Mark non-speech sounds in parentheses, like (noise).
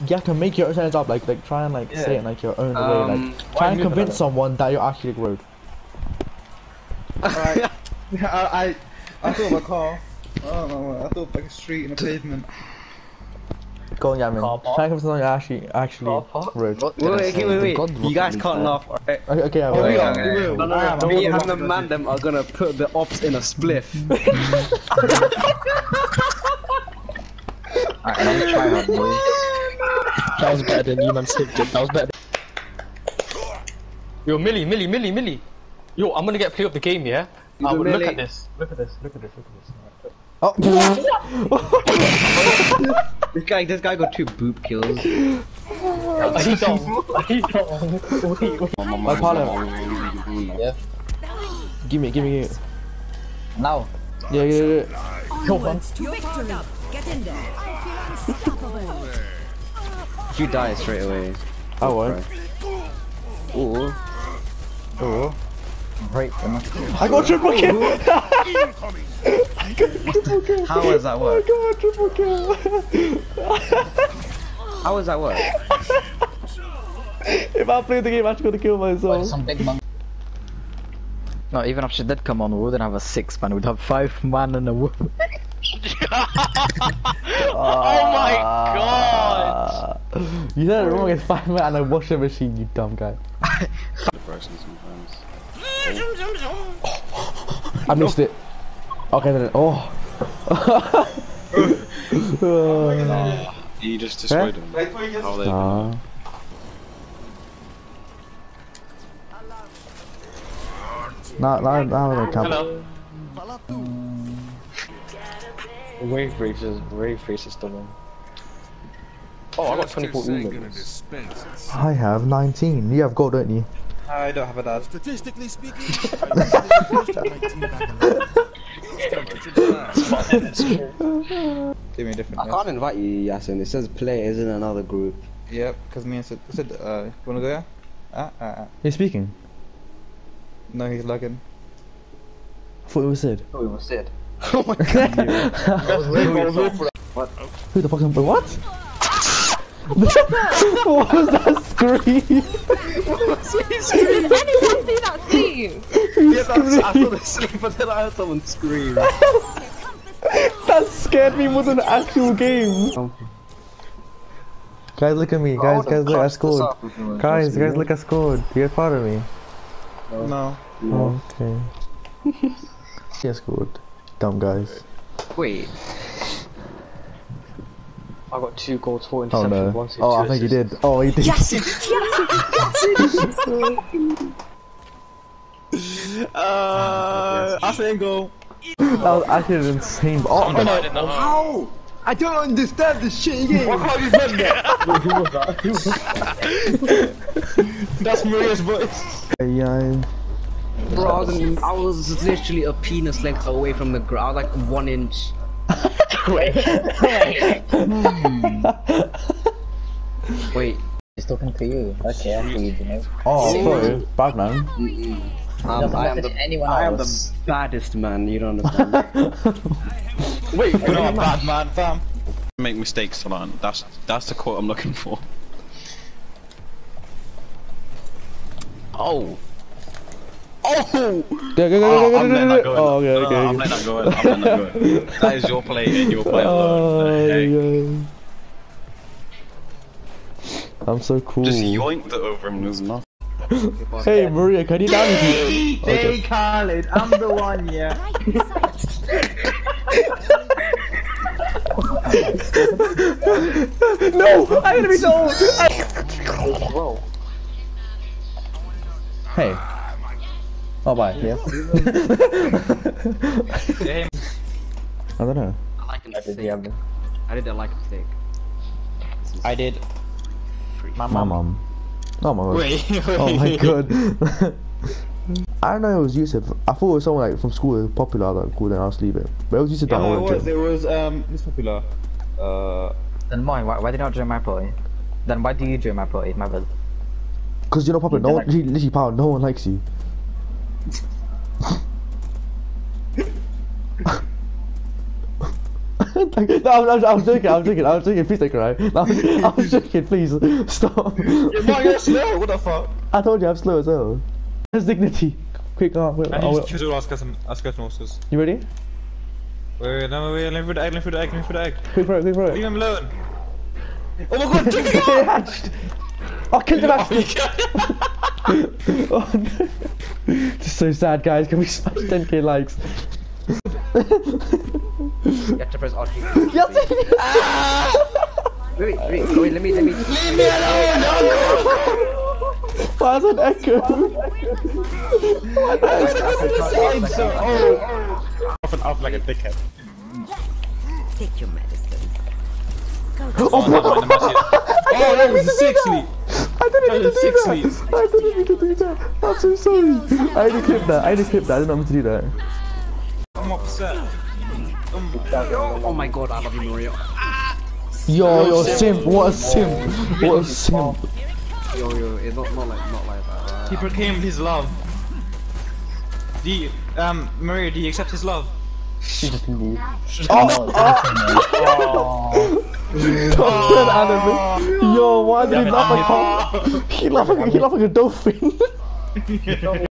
You have to make your own sentence up, like like try and like say it in like your own way, Um, like try and convince someone that you're actually rude. Alright. (laughs) (laughs) I, I, I thought of a car. I don't. I thought of like a street and a pavement. Go on, Yamin. Car park. Try and convince someone you're actually actually Car rude. Wait, wait, wait, wait, wait. You guys can't laugh, alright? Okay, okay, Oh, Yamin. we yeah, are. yeah, We will. No, no, Ah, no. Me and the man them are gonna put the ops in a spliff. (laughs) Alright, I'll try hard, boy. That was better than you, man. Saved it. That was better. Yo, Millie, Millie, Millie, Millie. Yo, I'm gonna get play of the game, yeah? Uh, look Millie. at this. Look at this. Look at this. Look at this. Oh, (laughs) This guy, this guy got two boop kills. I don't. I don't. Wait, wait. my partner. Yeah. Give me, give me, give me. Now. Yeah, yeah, yeah. Go on. You. Get in there. I feel unstoppable. You die straight away. I won. Ooh. Oh. Right. (laughs) I got triple kill. How does that work? I work? got triple kill. How does that work? if I play the game, I'm just gonna kill myself. Some big man. No, even if she did come on, we wouldn't have a six man. We'd have five man and a woman. (laughs) (laughs) oh my god! Ah. You said it wrong. It's five minutes and a washing machine. You dumb guy. (laughs) I missed it. Okay then. Oh. (laughs) You just destroyed them. How they gonna camp. Wave races, wave races, man. Oh, I got 24 emails. I have 19. You have gold, don't you? I don't have a dad. Statistically speaking, (laughs) Give me a different. I can't invite you, Yasin. It says players in another group. Yep, because me and Sid, Sid uh, wanna go there? Ah, ah, ah. He's speaking. No, he's lagging. I thought it was Sid. Oh, it was Sid. (laughs) Who the fuck am What? What was that scream? Did anyone see that scene? Yes, I, I saw the scream, but then I heard someone scream. That scared me more than the actual game. Guys, look at me. Guys, guys, look, I scored. Guys, guys, look, I scored. You guys proud of me? No. Oh, okay. (laughs) yeah, scored. Dumb guys. Wait, I got two goals, four Oh interceptions, no. one save, Oh, two I think you did. Oh, he did. Yes! yes! (laughs) Uh, I think go. That was actually an insane. Oh, my God. How? I don't understand the shit again. (laughs) That's Maria's voice. Yeah, bro, I was, I was literally a penis length away from the ground, like one inch. Wait, Wait. He's talking to you. Okay, I see you know. Oh, sorry. Bad man. um, I am the anyone I am the baddest man. You don't understand. (laughs) Wait, You're not a bad man, fam. make mistakes, Salan. That's that's the quote I'm looking for. Oh. Oh! Go, go, go, go, Oh, go, I'm go, letting go, that go. go. Oh, okay, No, okay. I'm okay. letting that go. I'm letting that go. (laughs) That is your play and your play Oh. Hey, yeah. I'm so cool. Just yoink the over him. There's nothing. (laughs) Hey, Maria, can you dance? with me? Hey, Khaled, I'm the one, yeah. (laughs) No! I'm gonna be so Bro. Hey. Oh, bye. Yeah. (laughs) I don't know. I like a Did mistake. you have? I did a like a mistake. I did. My My mom. mom. Oh my god. Wait, wait. (laughs) Oh my (laughs) god. I don't know it was Yusuf. I thought it was someone like from school who was popular that called and I'll sleep it. But it was Yusuf Yeah, that no, I it was. to. It was. Um, who's popular? Uh, Then mine, why, why did you not join my party? Then why do you join my party, my bad? Because you're not popular. No Yeah, one, literally, literally, pal, no one likes you. No, I was, I was joking, I was joking, I was joking, please don't cry. No, I was, I was joking, please, stop. Yeah, man, you're slow. What the fuck? I told you I'm slow as well. There's dignity. Quick, uh, wait, I oh, need wait. to choose ask us ask us monsters. You ready? Wait, wait, no, wait, let me put the egg, let me put the egg, let me put the egg. Quick for it, quick for Leave him alone. Oh my god, take it (laughs) It out! hatched! I killed the (laughs) Oh, bastard! yeah. (laughs) oh no. (laughs) Just so sad, guys. Can we smash 10k likes? You have to press R2. (laughs) yes! Ah! Wait, wait, wait, wait, let me, let me. Leave me alone! Why is it echo? Oh, off and off like a dickhead. Take your medicine. Oh, no, no, no, oh that was a six lead. I didn't mean to That was do six that! leads. I didn't mean to do that! I'm so sorry! I didn't clip that, I didn't clip that, I didn't mean to do that. I'm upset. Oh my god, I love you, Mario. Yo, yo, simp, what a simp! What a simp! Yo, yo, it's not, not like, not like that. He proclaimed his love. Do you, um, Maria, do you accept his love? Top 10 anime! Yo, why did he laugh like a... (laughs) He laughed like, he laughed like a dolphin! (laughs)